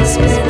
Christmas.